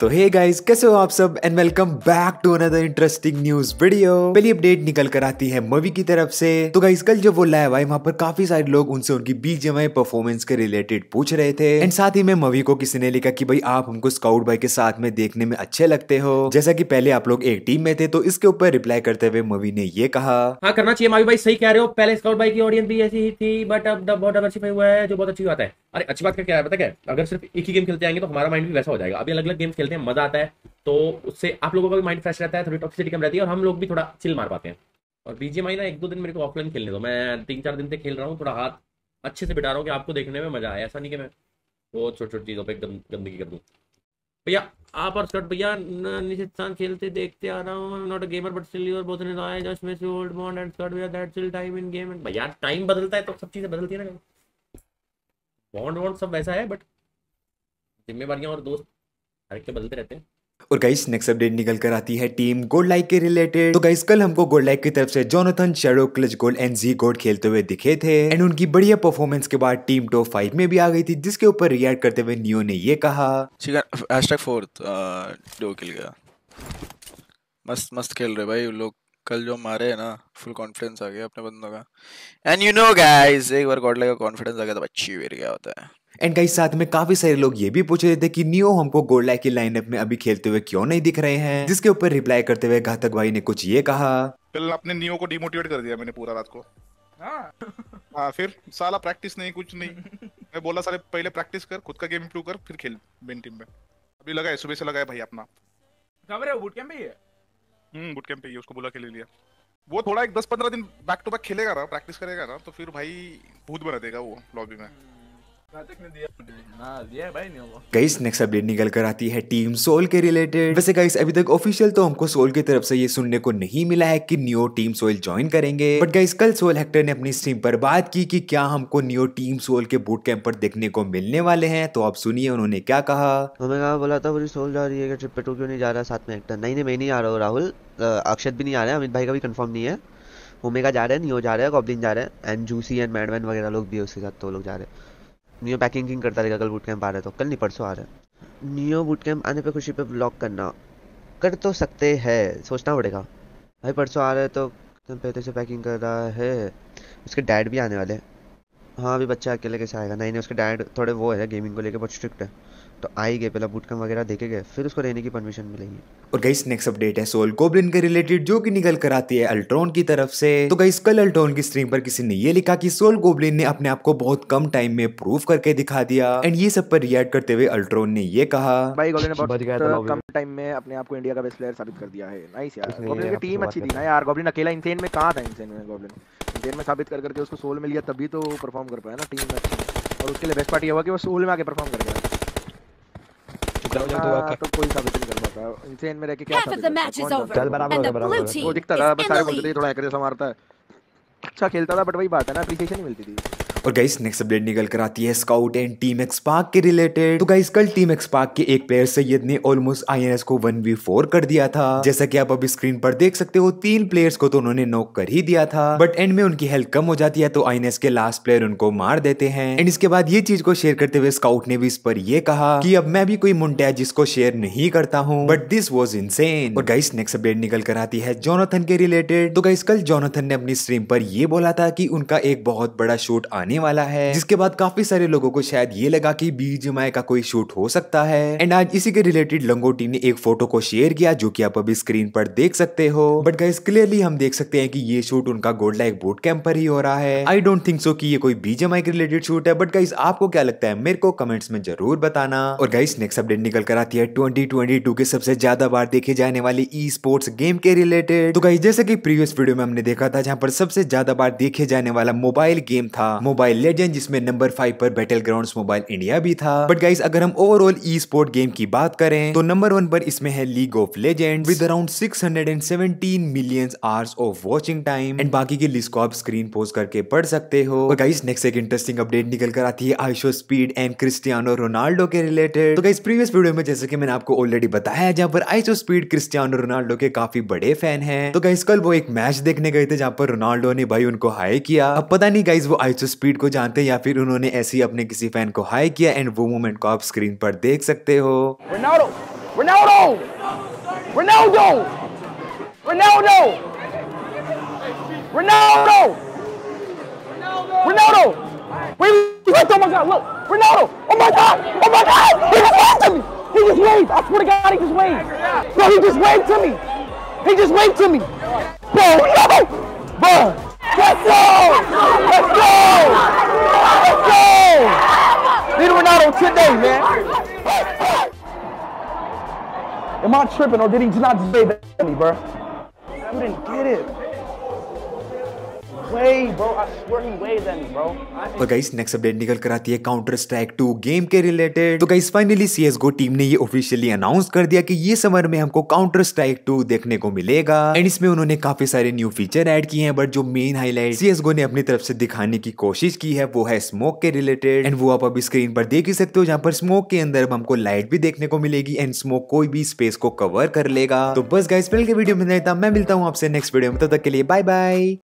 तो hey guys कैसे हो आप सब? And welcome back to another interesting news video पहली अपडेट निकल कर आती है मूवी की तरफ़ से। तो गाइस कल जब वो लाइव आए, वहाँ पर काफ़ी सारे लोग उनसे उनकी बीजेएमआई परफॉर्मेंस के रिलेटेड पूछ रहे थे। एंड साथ ही में मूवी को किसी ने लिखा कि भाई, आप हमको स्काउट भाई के साथ में देखने में अच्छे लगते हो। जैसा की पहले आप लोग एक टीम में थे तो इसके ऊपर रिप्लाई करते हुए मूवी ने ये कहा। हाँ करना चाहिए, मावी भाई, सही कह रहे हो। पहले स्काउट भाई की ऑडियंस भी ऐसी ही थी बट अब बहुत डाइवर्सिफाई हुआ है, जो बहुत अच्छी बात है। अरे, अच्छी बात का क्या है पता क्या अगर सिर्फ़ एक ही गेम खेलते आएँगे तो हमारा माइंड भी वैसा हो जाएगा। अभी अलग अलग गेम खेलते हैं, मज़ा आता है तो उससे आप लोगों का भी माइंड फ्रेश रहता है, थोड़ी टॉक्सिसिटी कम रहती है और हम लोग भी थोड़ा चिल मार पाते हैं। और बीजेएमआई ना, एक दो दिन मेरे को ऑफलाइन खेलने दो। मैं तीन चार दिन से खेल रहा हूँ, थोड़ा हाथ अच्छे से बिठा रहा हूँ कि आपको देखने में मज़ा आए। ऐसा नहीं कि मैं वो छोटी छोटी चीज़ों पर एकदम गंदगी कर दूँ। भैया, आप और स्कट भैया निशितान खेलते देखते आ रहा हूँ। Not a gamer but still your both just miss you old bond and Scout भैया that still time in game भैया टाइम बदलता है तो सब चीज़ें बदलती है ना। बॉन्ड वॉन्ड सब वैसा है बट जिम्मेवारियाँ और दोस्त हर के बदलते रहते हैं। और गाइस नेक्स्ट अपडेट निकल कर आती है टीम गोल्ड लाइक के रिलेटेड तो गाइस कल हमको गोल्ड लाइक की तरफ़ से Jonathan Shadow clutch gold and ji gold खेलते हुए दिखे थे। एंड उनकी बढ़िया परफॉर्मेंस के बाद टीम टॉप फाइव में भी आ गई थी जिसके ऊपर रिएक्ट करते हुए नियो ने ये कहा। फोर्थ दो किल गया। मस्त मस्त खेल रहे भाई लोग। कल जो मारे है ना फुल कॉन्फिडेंस आ गया अपने बंदों का। एंड यू नो गाइस एक बार गॉड लाइक का कॉन्फिडेंस आ गया तो अच्छी वेर गया होता है। एंड कई साथ में काफ़ी सारे लोग ये भी पूछ रहे थे कि नियो हमको गोल्ड की लाइनअप में अभी खेलते हुए क्यों नहीं दिख रहे हैं? जिसके ऊपर रिप्लाई करते हुए घातक भाई ने कुछ ये कहा। कल अपने नियो को डिमोटिवेट कर दिया मैंने पूरा रात को। हाँ। हाँ फिर साला प्रैक्टिस नहीं कुछ नहीं। मैं बोला साले पहले प्रैक्टिस कर खुद का गेम इंप्रूव कर फिर खेल मेन टीम में। अभी लगा है सुबह से लगा है भाई अपना। कब रहे बूट कैंप पे ही है? हम्म बूट कैंप पे ही, उसको बोला ले लिया। वो थोड़ा एक 10-15 दिन बैक टू बैक खेलेगा ना प्रैक्टिस करेगा ना तो फिर भाई भूत बना देगा वो लॉबी में। गाइस नेक्स्ट अपडेट निकल कर आती है टीम सोल के रिलेटेड वैसे गाइस अभी तक ऑफिशियल तो हमको सोल की तरफ़ से ये सुनने को नहीं मिला है कि नियो टीम सोल ज्वाइन करेंगे। बट गाइस कल सोल हेक्टर ने अपनी स्ट्रीम पर बात की कि क्या हमको नियो टीम सोल के बूट कैंप पर देखने को मिलने वाले हैं। तो आप सुनिए उन्होंने क्या कहा। हमें कहा, बोला था पूरी सोल जा रही है ट्रिप पे क्यों नहीं जा रहा साथ में हेक्टर नहीं नहीं, मैं नहीं आ रहा हूँ, राहुल। अक्षत भी नहीं आ रहा है, अमित भाई का भी कंफर्म नहीं है। ओमेगा जा रहे हैं नियो जा रहे हैं गॉबलिन जा रहे हैं एंड जूसी एंड मैडमैन वगैरह लोग भी उसके साथ तो लोग जा रहे हैं। नियो पैकिंग किंग करता रहेगा कल बूट कैंप आ रहे तो? कल नहीं, परसों आ रहा है। नियो बूट कैंप आने पर खुशी पे ब्लॉक करना। कर तो सकते हैं, सोचना पड़ेगा। भाई, परसों आ रहा है तो पहले से पैकिंग कर रहा है। उसके डैड भी आने वाले हैं। हाँ अभी बच्चा अकेले कैसे आएगा? नहीं नहीं, उसके डैड थोड़े वो है गेमिंग को लेकर बहुत स्ट्रिक्ट है। तो आई गए पहला बूट कैंप वगैरह देखे गए फिर उसको रहने की परमिशन मिलेगी। और गाइस नेक्स्ट अपडेट है सोल गोब्लिन के रिलेटेड जो कि निकल कर आती है अल्ट्रॉन की तरफ़ से। तो गाइस कल अल्ट्रॉन की स्ट्रीम पर किसी ने ये लिखा कि सोल गोब्लिन ने अपने आप को बहुत कम टाइम में प्रूव करके दिखा दिया। एंड ये सब पर रिएक्ट करते हुए अल्ट्रॉन ने ये कहा। भाई गोब्लिन ने बहुत कम टाइम में अपने आप को इंडिया का बेस्ट प्लेयर साबित कर दिया है। नाइस यार। गोब्लिन की टीम अच्छी थी ना यार। गोब्लिन अकेला इंसेन में कहाँ था इंसेन में गोब्लिन इंसेन में साबित कर करके उसको सोल मिल गया तभी तो परफॉर्म कर पाया ना टीम में। और उसके लिए बेस्ट पार्ट ये हुआ कि वो सोल में आके परफॉर्म कर गया। हाँ, तो कोई साबित नहीं कर पाता इनसेन में रह के क्या साबित चल बराबर बराबर वो दिखता था बस सारे बोलते थे थोड़ा हैकर जैसा मारता है। अच्छा खेलता था बट वही बात है ना अप्रिसिएशन नहीं मिलती थी। और गाइस नेक्स्ट अपडेट निकल कर आती है Scout and team XSpark के रिलेटेड तो गाइस कल टीम एक्स पार्क के एक प्लेयर सैयद ने ऑलमोस्ट आईएनएस को वन वी फोर कर दिया था। जैसा कि आप अभी स्क्रीन पर देख सकते हो, तीन प्लेयर्स को तो उन्होंने नॉक कर ही दिया था। बट एंड में उनकी हेल्थ कम हो जाती है तो आईएनएस के लास्ट प्लेयर उनको मार देते हैं। एंड इसके बाद ये चीज़ को शेयर करते हुए स्काउट ने भी इस पर यह कहा कि अब मैं भी कोई मुंडा जिसको शेयर नहीं करता हूँ। बट दिस वॉज़ इनसेन और गाइस नेक्स्ट अपडेट निकल कर आती है जोनाथन के रिलेटेड तो गाइस कल जोनाथन ने अपनी स्ट्रीम पर यह बोला था कि उनका एक बहुत बड़ा शूट आने वाला है। जिसके बाद काफ़ी सारे लोगों को शायद ये लगा कि बीजीएमआई का कोई शूट हो सकता है। एंड आज इसी के रिलेटेड लंगोटी ने एक फ़ोटो को शेयर किया, जो कि आप अभी स्क्रीन पर देख सकते हो। बट गाइस क्लियरली हम देख सकते हैं कि ये शूट उनका गोल्ड लाइक बूट कैंप पर ही हो रहा है। आई डोंट थिंक सो कि ये कोई बीजेएमआई के रिलेटेड शूट है बट गाइस आपको क्या लगता है? मेरे को कमेंट्स में ज़रूर बताना। और गाइस नेक्स्ट अपडेट निकल कर आती है ट्वेंटी के सबसे ज़्यादा बार देखे जाने वाले ई स्पोर्ट्स गेम के रिलेटेड तो गाइस जैसे कि प्रीवियस वीडियो में हमने देखा था, जहाँ पर सबसे ज़्यादा बार देखे जाने वाला मोबाइल गेम था। मोबाइल लेजेंड जिसमें नंबर फाइव पर बैटल ग्राउंड मोबाइल इंडिया भी था। बट गाइस अगर हम ओवरऑल ई स्पोर्ट गेम की बात करें तो नंबर वन पर इसमें है league of legend with around 617 million hours of watching time and बाकी की लिस्ट को आप स्क्रीन पोस्ट करके पढ़ सकते हो। और गाइस नेक्स्ट एक इंटरेस्टिंग अपडेट निकल कर आती है IShowSpeed and Cristiano Ronaldo के रिलेटेड तो गाइस प्रीवियस वीडियो में जैसे कि मैंने आपको ऑलरेडी बताया, जहाँ पर आइशो स्पीड क्रिस्टियानो रोनाल्डो के काफ़ी बड़े फ़ैन है। तो गाइस कल वो एक मैच देखने गए थे, जहाँ पर रोनाल्डो ने भाई उनको हाई किया। अब पता नहीं गाइस वो आइशो स्पीड को जानते हैं या फिर उन्होंने ऐसे ही अपने किसी फ़ैन को हाई किया एंड वो मोमेंट को आप स्क्रीन पर देख सकते हो Ronaldo! Ronaldo! Ronaldo! Ronaldo! Ronaldo! Wait, wait, oh my god, look! Ronaldo! Oh my god! Oh my god! He just waved to me! He just waved! I swear to god, he just waved! Bro, he just waved to me! He just waved to me! Bro, no! I tripping or did he not say that to me, bro? You didn't get it. Update निकल कर आती है counter strike 2 game के related तो guys finally team ने ये officially announce कर दिया कि ये समर में हमको काउंटर स्ट्राइक 2 देखने को मिलेगा. एंड इसमें उन्होंने काफ़ी सारे न्यू फीचर ऐड किए हैं बट जो मेन हाईलाइट सीएसगो ने अपनी तरफ़ से दिखाने की कोशिश की है, वो है स्मोक के रिलेटेड एंड वो आप अभी स्क्रीन पर देख ही सकते हो, जहाँ पर स्मोक के अंदर हमको लाइट भी देखने को मिलेगी एंड स्मोक कोई भी स्पेस को कवर कर लेगा. तो बस गाइस के वीडियो में मैं मिलता हूँ आपसे नेक्स्ट वीडियो में। तब तक के लिए बाय बाय